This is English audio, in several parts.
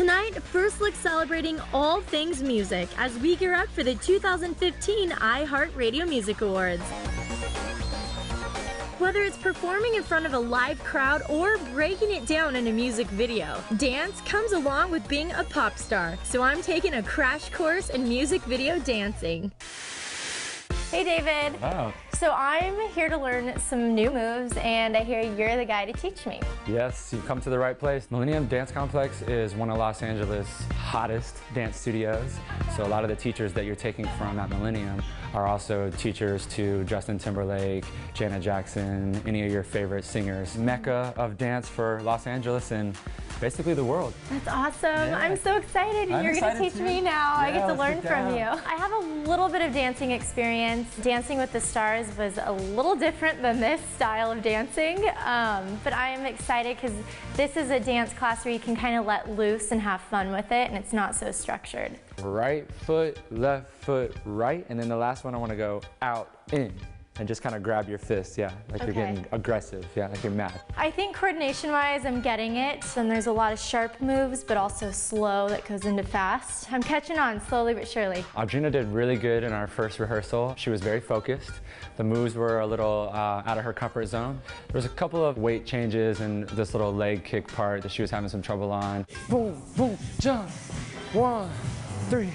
Tonight, First Look celebrating all things music as we gear up for the 2015 iHeartRadio Music Awards. Whether it's performing in front of a live crowd or breaking it down in a music video, dance comes along with being a pop star. So I'm taking a crash course in music video dancing. Hey, David. Wow. So I'm here to learn some new moves, and I hear you're the guy to teach me. Yes, you've come to the right place. Millennium Dance Complex is one of Los Angeles' hottest dance studios. So a lot of the teachers that you're taking from at Millennium are also teachers to Justin Timberlake, Janet Jackson, any of your favorite singers. Mecca of dance for Los Angeles and basically the world. That's awesome. I'm so excited. I'm You're going to teach too. me now. I get to learn from you. I have a little bit of dancing experience. Dancing with the Stars was a little different than this style of dancing, um, but I am excited because this is a dance class where you can kind of let loose and have fun with it, and it's not so structured. Right foot, left foot, right. And then the last one, I want to go out, in. And just kind of grab your fist, yeah, like you're getting aggressive, yeah, like you're mad. I think coordination-wise, I'm getting it, and there's a lot of sharp moves, but also slow that goes into fast. I'm catching on slowly but surely. Audrina did really good in our first rehearsal. She was very focused. The moves were a little uh, out of her comfort zone. There was a couple of weight changes and this little leg kick part that she was having some trouble on. Boom, boom, jump. One, three,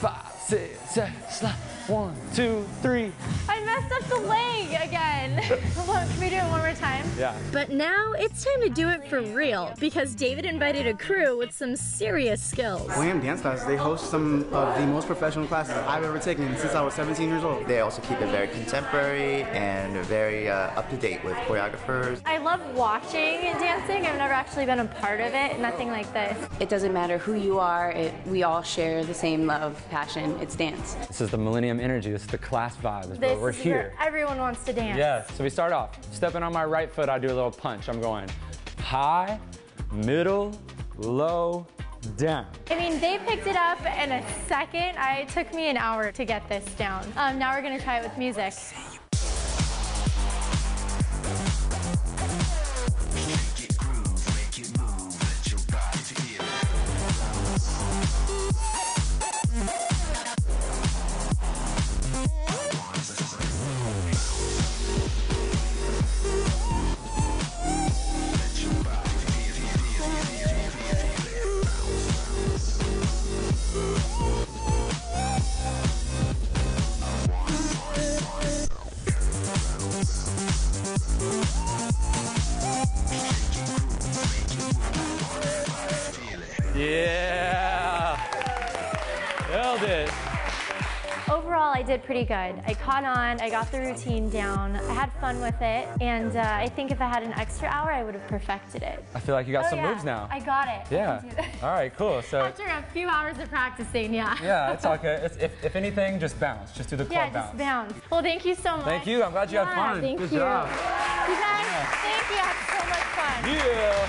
five, six, seven, slide. One, two, three. I messed up the leg again. Can we do it one more time? Yeah. But now it's time to do it for real because David invited a crew with some serious skills. William Dance Class, they host some of the most professional classes I've ever taken since I was 17 years old. They also keep it very contemporary and very uh, up to date with choreographers. I love watching dancing. I've never actually been a part of it, nothing like this. It doesn't matter who you are, it, we all share the same love, passion. It's dance. This is the Millennium Energy. This is the class vibe. This is we're is here. where everyone wants to dance. Yeah, so we start off. Stepping on my right foot, I do a little punch. I'm going high, middle, low, down. I mean, they picked it up in a second. I, it took me an hour to get this down. Um, now we're gonna try it with music. Yeah! Nailed it. Overall, I did pretty good. I caught on, I got the routine down, I had fun with it, and uh, I think if I had an extra hour, I would have perfected it. I feel like you got Oh, some yeah, moves now. I got it. Yeah. can do that. All right, cool. So, After a few hours of practicing, yeah. yeah, it's okay. It's, if, if anything, just bounce. Just do the club Yeah, bounce. just bounce. Well, thank you so much. Thank you. I'm glad you had Yeah, fun. Thank Good you. job. You guys, thank you. I had so much fun. Yeah.